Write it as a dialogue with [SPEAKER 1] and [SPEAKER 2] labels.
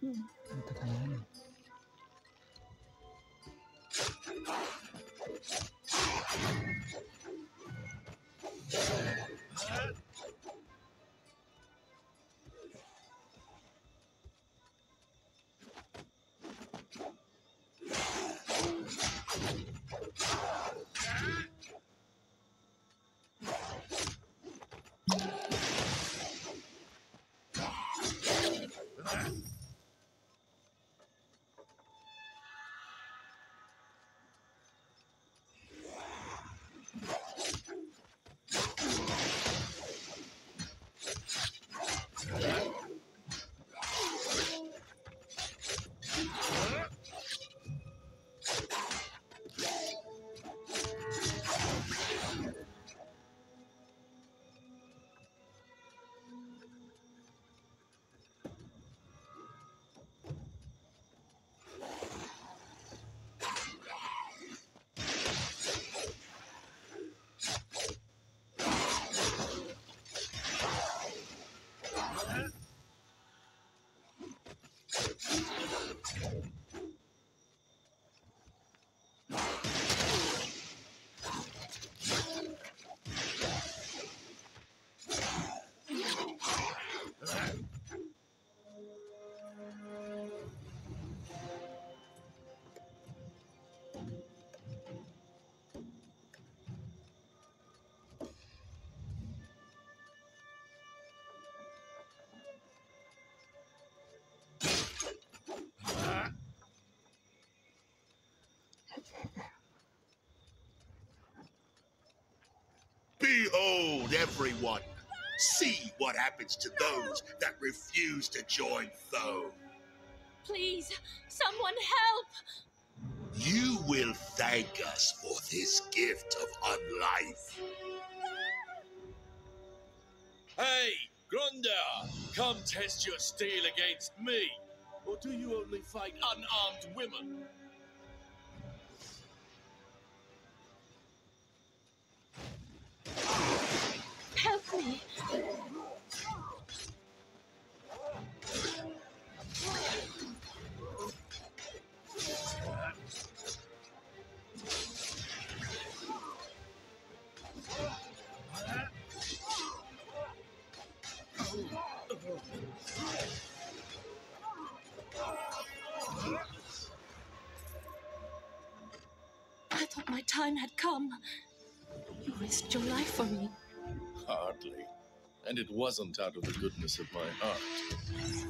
[SPEAKER 1] 다 다양하네. Yeah.
[SPEAKER 2] Behold, everyone! See what happens to those that refuse to join Tho.
[SPEAKER 3] Please, someone help!
[SPEAKER 2] You will thank us for this gift of unlife.
[SPEAKER 4] Hey, Grunda! Come test your steel against me! Or do you only fight unarmed women?
[SPEAKER 3] Time had come. You risked your life for me.
[SPEAKER 4] Hardly. And it wasn't out of the goodness of my heart.